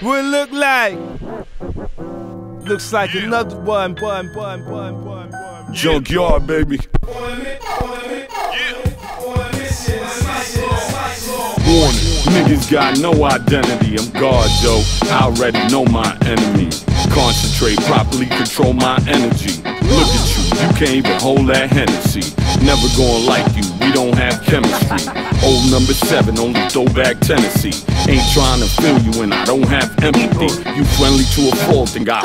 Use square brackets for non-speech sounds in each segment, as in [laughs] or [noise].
What look like? Looks like another one, one, one, one, one, one. Junkyard, baby. Warning, niggas got no identity. I'm God, yo. I already know my enemy. Concentrate, properly control my energy. Look at you, you can't even hold that Hennessy. Never gonna like you, we don't have chemistry. Old number seven, only throwback Tennessee. Ain't trying to feel you and I don't have empathy. You friendly to a fault and got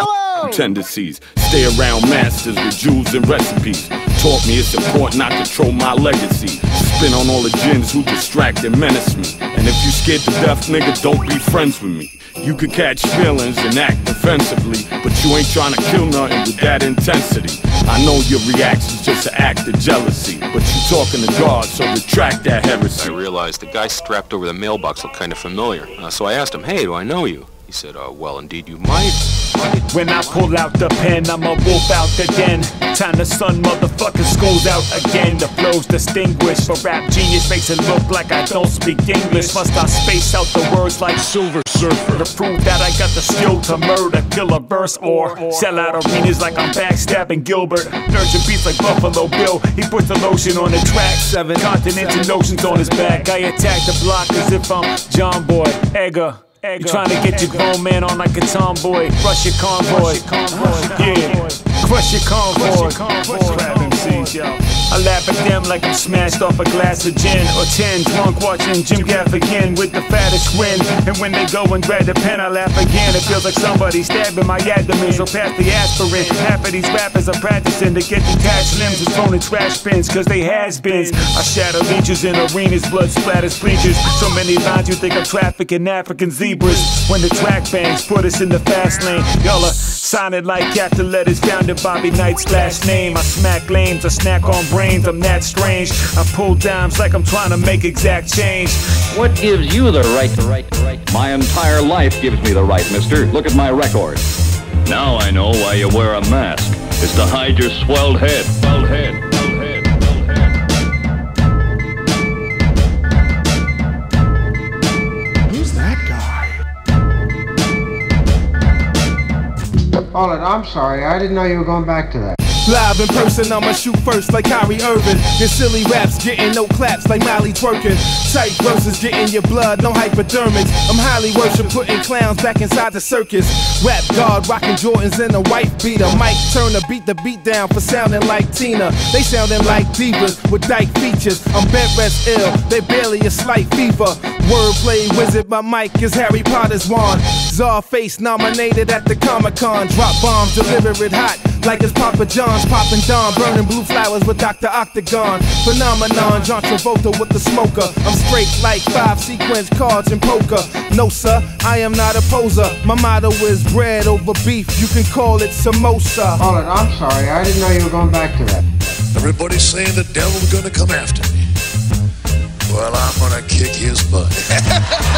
tendencies. Stay around masters with jewels and recipes. Taught me it's important not to control my legacy. Spin on all the gins who distract and menace me. And if you scared to death, nigga, don't be friends with me. You could catch feelings and act defensively, but you ain't trying to kill nothing with that intensity. I know your reaction's just an act of jealousy, but you talking to God, so retract that heresy. I realized the guy strapped over the mailbox looked kind of familiar. Uh, so I asked him, hey, do I know you? He said, uh, well, indeed you might. When I pull out the pen, I'm a wolf out the den. Time the sun motherfucker schools out again. The flow's distinguished. For rap genius makes it look like I don't speak English. Must I space out the words like Silver Surfer to prove that I got the skill to murder, kill a verse, or sell out arenas like I'm backstabbing Gilbert. Nurture beats like Buffalo Bill. He puts the lotion on the track. Seven continents and oceans on his back. I attack the block as if I'm John Boy Edgar. You trying to get your grown man on like a tomboy. Crush your convoy. Yeah. Crush your convoy. At them like I'm smashed off a glass of gin or ten. Drunk watching Jim Gaffigan with the fattest grin. And when they go and grab the pen, I laugh again. It feels like somebody stabbing my abdomen. So pass the aspirin. Half of these rappers are practicing to get detached limbs and thrown in trash bins. Cause they has beens. I shatter leeches in arenas, blood splatters bleachers. So many lines you think I'm trafficking African zebras. When the track bangs put us in the fast lane. Y'all are signing like capital letters founded Bobby Knight's last name. I smack lanes, I snack on brains, I'm that strange. I pull dimes like I'm trying to make exact change. What gives you the right to right to right? My entire life gives me the right, mister. Look at my record. Now I know why you wear a mask. It's to hide your. Swelled head. Swelled head. Hold it, I'm sorry. I didn't know you were going back to that. Live in person, I'ma shoot first like Kyrie Irving. Your silly raps getting no claps like Miley twerking. Tight verses getting your blood, no hypodermics. I'm highly worship putting clowns back inside the circus. Rap God, rocking Jordans and a white beater. Ike Turner beat the beat down for sounding like Tina. They sounding like divas with dyke features. I'm bent rest ill, they barely a slight fever. Wordplay wizard, my mic is Harry Potter's wand. Czarface nominated at the Comic Con. Drop bombs, deliver it hot like it's Papa John's popping Don, burning blue flowers with Dr. Octagon. Phenomenon, John Travolta with the smoker. I'm straight like five sequence cards in poker. No, sir, I am not a poser. My motto is bread over beef. You can call it samosa. Hold it, I'm sorry. I didn't know you were going back to that. Everybody's saying the devil's gonna come after me. Well, I'm gonna kick his butt. [laughs]